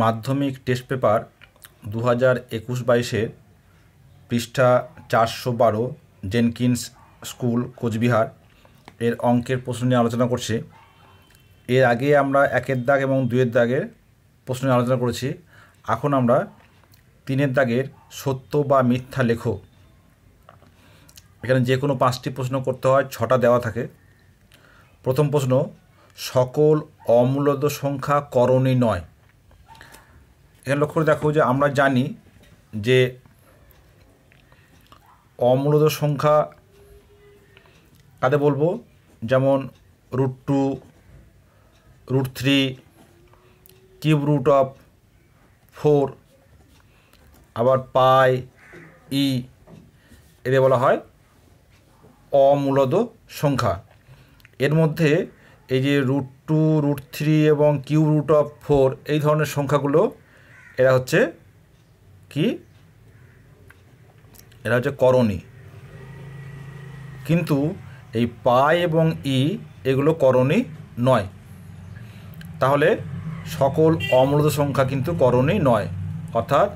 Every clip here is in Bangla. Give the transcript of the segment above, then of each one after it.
মাধ্যমিক টেস্ট পেপার দু হাজার একুশ বাইশের পৃষ্ঠা চারশো বারো জেনকিন্স স্কুল কোচবিহার এর অঙ্কের প্রশ্ন নিয়ে আলোচনা করছি। এর আগে আমরা একের দাগ এবং দুয়ের দাগের প্রশ্ন নিয়ে আলোচনা করেছি। এখন আমরা তিনের দাগের সত্য বা মিথ্যা লেখো। এখানে যে কোনো পাঁচটি প্রশ্ন করতে হয়, ছটা দেওয়া থাকে। প্রথম প্রশ্ন, সকল অমূলদ সংখ্যা করণী নয়। এখানে লক্ষ্য করে দেখো যে আমরা জানি যে অমূলদ সংখ্যা কাদের বলব? যেমন root two root three cube root of four আবার পাই ই এদের বলা হয় অমূলদ সংখ্যা। এর মধ্যে এই যে রুট টু রুট থ্রি এবং কিউ রুট অফ ফোর এই ধরনের সংখ্যাগুলো এরা হচ্ছে কি? এরা হচ্ছে করণী। কিন্তু এই পাই এবং ই এগুলো করণী নয়। তাহলে সকল অমূলত সংখ্যা কিন্তু করণী নয়। অর্থাৎ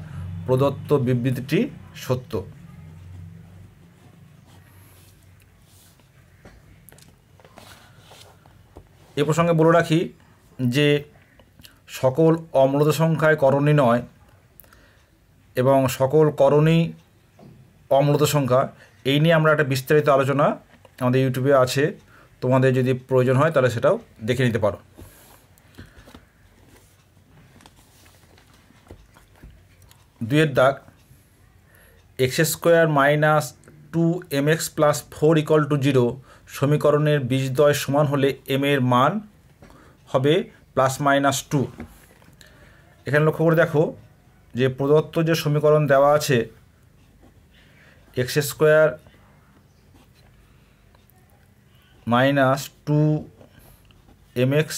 প্রদত্ত বিবৃতিটি সত্য। এ প্রসঙ্গে বলে রাখি যে সকল অমূলত সংখ্যায় করণী নয় এবং সকল করণী অমূলত সংখ্যা, এই নিয়ে আমরা একটা বিস্তারিত আলোচনা আমাদের ইউটিউবে আছে। তোমাদের যদি প্রয়োজন হয় তাহলে সেটাও দেখে নিতে পারো। দুয়ের দাগ, x square minus two m x plus four equal to zero সমীকরণের বীজদ্বয় সমান হলে এম এর মান হবে প্লাস মাইনাস টু। এখানে লক্ষ্য করে দেখো যে প্রদত্ত যে সমীকরণ দেওয়া আছে, x square minus two m x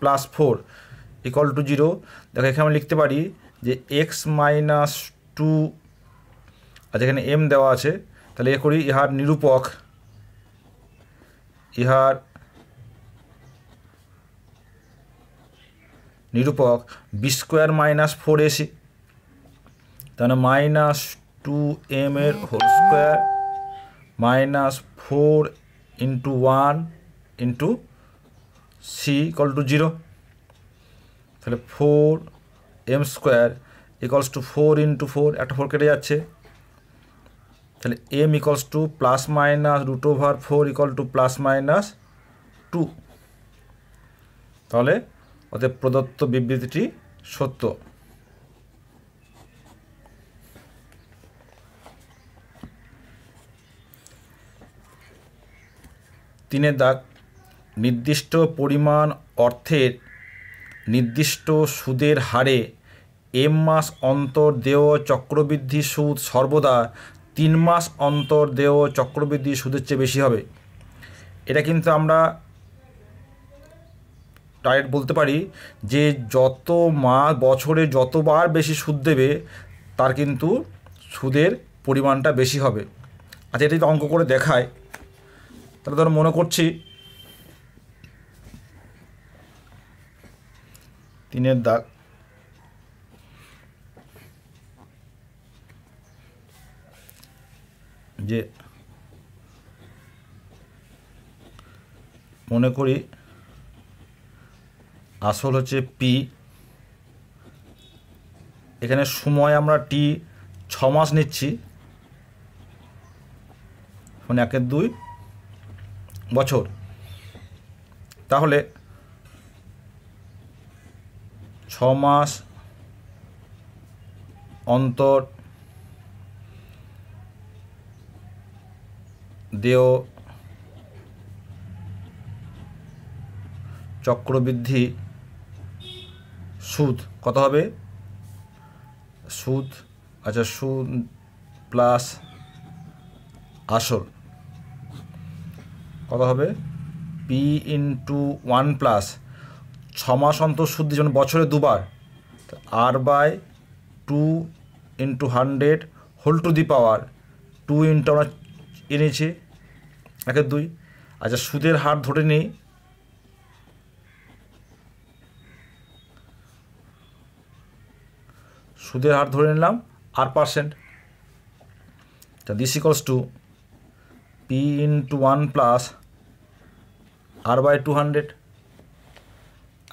plus four equal to zero. দেখো এখানে আমরা লিখতে পারি যে এক্স মাইনাস টু, আর যেখানে এম দেওয়া আছে, তাহলে এ করি, ইহার নিরূপক, ইহার নিরূপক b square minus four ac তাহলে মাইনাস টু এম এর whole square minus four into one into c equal to zero তাহলে four m square equals to four into four একটা ফোর কেটে যাচ্ছে, তাহলে m equals to plus minus root over four equal to plus minus two তাহলে ওদের প্রদত্ত বিবৃতিটি সত্য। তিনের দাগ, নির্দিষ্ট পরিমাণ অর্থের নির্দিষ্ট সুদের হারে এম মাস অন্তর দেয় চক্রবৃদ্ধি সুদ সর্বদা তিন মাস অন্তর দেয় চক্রবৃদ্ধি সুদের চেয়ে বেশি হবে। এটা কিন্তু আমরা ডাইরেক্ট বলতে পারি যে যত মা বছরে যতবার বেশি সুদ দেবে, তার কিন্তু সুদের পরিমাণটা বেশি হবে। আচ্ছা এটা যদি অঙ্ক করে দেখায়, তাহলে ধরো মনে করছি তিনের দাগ যে মনে করি আসল হচ্ছে পি এখানে সময় আমরা টি ছ মাস নিচ্ছি। মানে একের দুই বছর। তাহলে ছ মাস অন্তর দেয় চক্রবৃদ্ধি সুদ, কত হবে? সুদ আচ্ছা সুদ প্লাস আসল, কত হবে? পি ইন্টু ওয়ান প্লাস ছ মাস অন্তর সুদ যেমন বছরে দুবার r by two into hundred whole to the power two into আমরা এনেছি, একের দুই। আচ্ছা সুদের হার ধরে নিই সুদের হার ধরে নিলাম, আর পার্সেন্ট তা this equals to p into one plus r by two hundred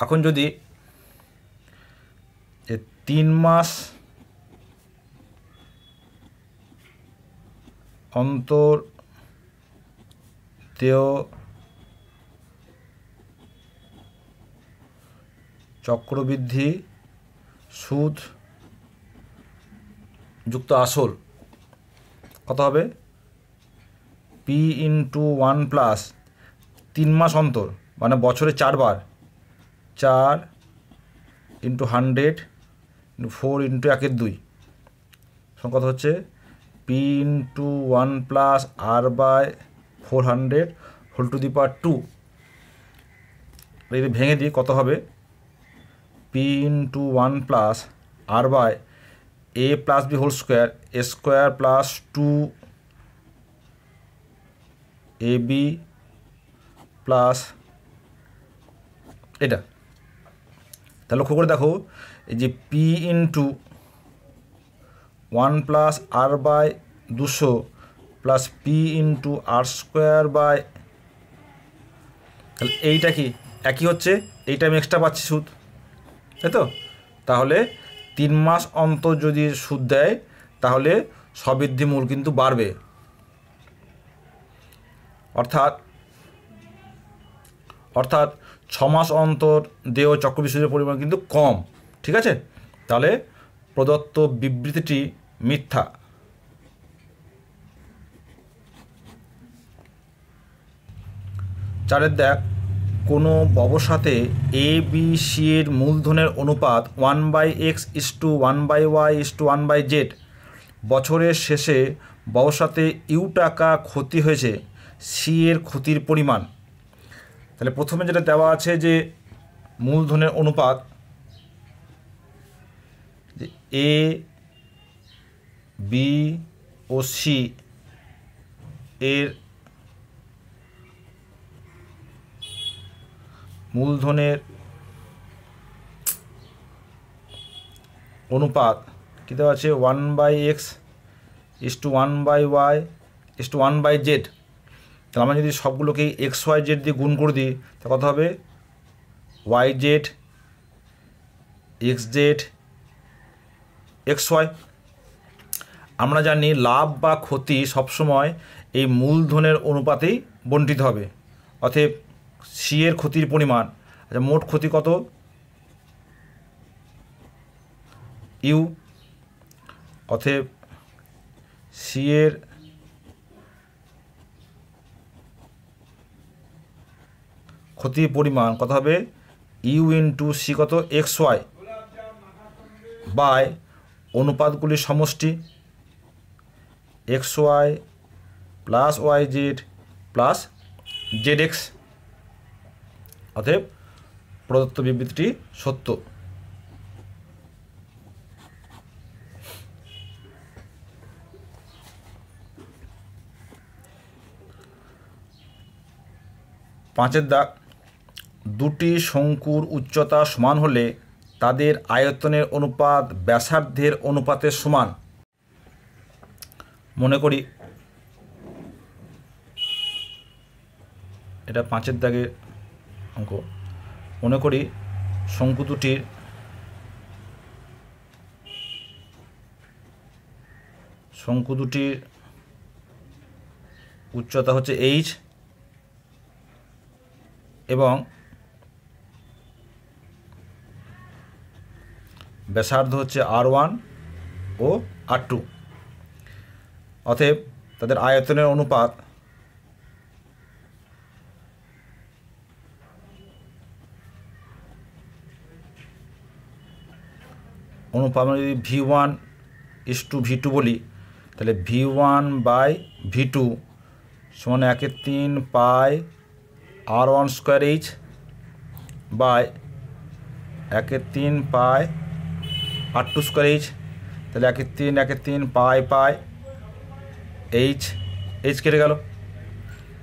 এখন যদি তিন মাস অন্তর তেও চক্রবৃদ্ধি সুদ যুক্ত আসল। কত হবে? পি ইন্টু ওয়ান প্লাস তিন মাস অন্তর মানে বছরে চারবার। চার ইন্টু হান্ড্রেড ফোর ইন্টু একের দুই। কত হচ্ছে? P into one plus r by four hundred whole to the power two যদি ভেঙে দিই কত হবে? P into one plus r by a plus b whole square a square plus two a b plus এটা। তাহলে লক্ষ্য করে দেখো, এই যে p into one plus r by দুশো plus p into r square by তাহলে এইটা কি? একই হচ্ছে? এইটা আমি এক্সট্রা পাচ্ছি সুদ। তাই তো? তাহলে তিন মাস অন্তর যদি সুদ দেয়, তাহলে সবৃদ্ধি মূল কিন্তু বাড়বে। অর্থাৎ অর্থাৎ ছ মাস অন্তর দেহ চক্রবৃদ্ধি পরিমাণ কিন্তু কম, ঠিক আছে? তাহলে প্রদত্ত বিবৃতিটি মিথ্যা। চারের দেখ কোনো ব্যবসাতে এ বি সি এর মূলধনের অনুপাত one by x is to one by y is to one by z বছরের শেষে ব্যবসাতে ইউ টাকা ক্ষতি হয়েছে সি এর ক্ষতির পরিমাণ। তাহলে প্রথমে যেটা দেওয়া আছে যে মূলধনের অনুপাত এ বি ও সি এর মূলধনের অনুপাত কী দেওয়া আছে? One by x is to one by y is to one by z তাহলে আমরা যদি সবগুলোকে এক্স ওয়াই জেড দিয়ে গুণ করে দিই তা কত হবে? Y z x z x y আমরা জানি লাভ বা ক্ষতি সবসময় এই মূলধনের অনুপাতেই বন্টিত হবে। অতএব সি এর ক্ষতির পরিমাণ আচ্ছা মোট ক্ষতি কত? ইউ, অতএব সি এর ক্ষতির পরিমাণ কত হবে? ইউ ইন্টু সি কত? এক্স ওয়াই বাই অনুপাতগুলির সমষ্টি। X y plus y z plus z x. অতএব প্রদত্ত বিবৃতিটি সত্য। পাঁচের দাগ দুটি শঙ্কুর উচ্চতা সমান হলে তাদের আয়তনের অনুপাত ব্যাসার্ধের অনুপাতের সমান। মনে করি, এটা পাঁচের দাগের অঙ্ক। মনে করি শঙ্কু দুটির শঙ্কু দুটির উচ্চতা হচ্ছে এইচ এবং ব্যাসার্ধ হচ্ছে আর ওয়ান ও আর টু অতএব তাদের আয়তনের অনুপাত অনুপাত আমরা যদি v one is to v two বলি, তাহলে v one by v two সমান একের তিন pi r one square h by একের তিন pi r two square h তাহলে একের তিন একের তিন পাই পাই এইচ এইচ কেটে গেল।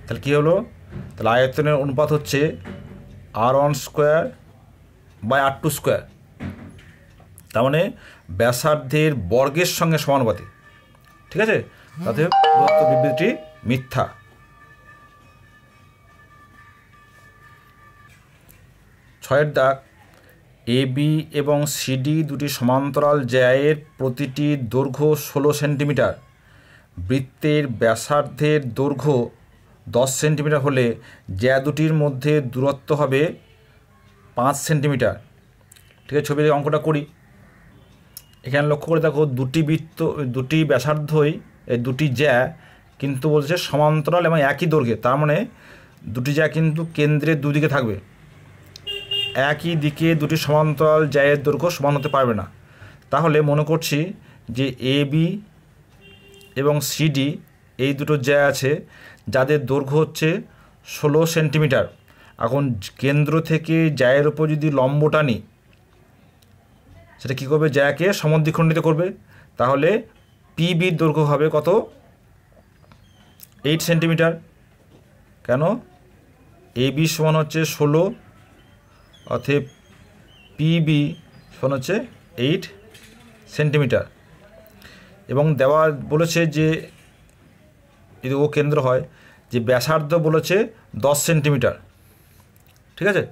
তাহলে কী হলো? তাহলে আয়তনের অনুপাত হচ্ছে r one square by r two square তার মানে ব্যাসার্ধের বর্গের সঙ্গে সমানুপাতিক। ঠিক আছে? তাতে প্রদত্ত বিবৃতিটি মিথ্যা। ছয়ের দাগ এ বি এবং সিডি দুটি সমান্তরাল জ্যায়ের প্রতিটি দৈর্ঘ্য ষোলো সেন্টিমিটার। বৃত্তের ব্যাসার্ধের দৈর্ঘ্য দশ সেন্টিমিটার হলে জ্যা দুটির মধ্যে দূরত্ব হবে পাঁচ সেন্টিমিটার। ঠিক আছে? ছবির অঙ্কটা করি। এখানে লক্ষ্য করে দেখো দুটি বৃত্ত, দুটি ব্যাসার্ধই, এই দুটি জ্যা কিন্তু বলছে সমান্তরাল এবং একই দৈর্ঘ্যে। তার মানে দুটি জ্যা কিন্তু কেন্দ্রের দুদিকে থাকবে। একই দিকে দুটি সমান্তরাল জ্যায়ের দৈর্ঘ্য সমান হতে পারবে না। তাহলে মনে করছি যে এ বি এবং সিডি এই দুটো জ্যা আছে যাদের দৈর্ঘ্য হচ্ছে ষোলো সেন্টিমিটার। এখন কেন্দ্র থেকে জ্যায়ের ওপর যদি লম্ব টানি সেটা কী করবে? জ্যাকে সমদ্বিখণ্ডিত করবে। তাহলে পিবির দৈর্ঘ্য হবে কত? এইট সেন্টিমিটার কেন? এ বি সমান হচ্ছে ষোলো, অতএব পিবি সমান হচ্ছে এইট সেন্টিমিটার এবং দেওয়া বলেছে যে, যদি ও কেন্দ্র হয়, যে ব্যাসার্ধ বলেছে দশ সেন্টিমিটার ঠিক আছে?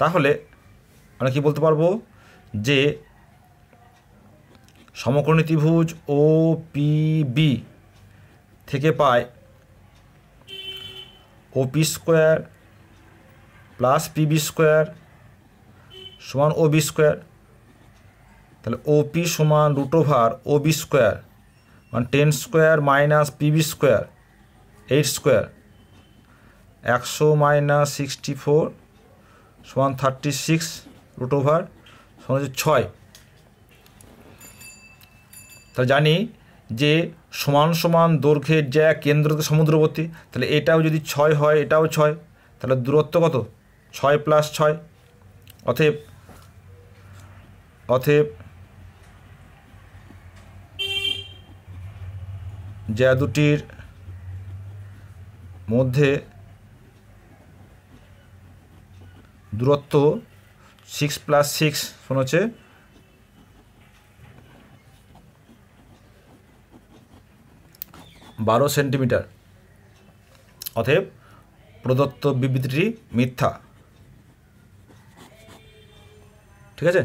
তাহলে আমরা কি বলতে পারব? যে সমকোণী ত্রিভুজ ও পিবি থেকে পায় OP square plus PB square সমান ও বি স্কোয়ার তাহলে ওপি সমান root over O B square মানে ten square minus PB square eight square একশো মাইনাস সিক্সটি ফোর সমান থার্টি সিক্স রুট ওভার সমান হচ্ছে ছয়। তা জানি যে সমান সমান দৈর্ঘ্যের যা কেন্দ্রতে সমুদ্রবর্তী, তাহলে এটাও যদি ছয় হয়, এটাও ছয়, তাহলে দূরত্ব কত? ছয় প্লাস ছয়। অতএব অতএব যা দুটির মধ্যে দূরত্ব সিক্স প্লাস সিক্স শোন হচ্ছে বারো সেন্টিমিটার। অতএব প্রদত্ত বিবৃতিটি মিথ্যা। ঠিক আছে?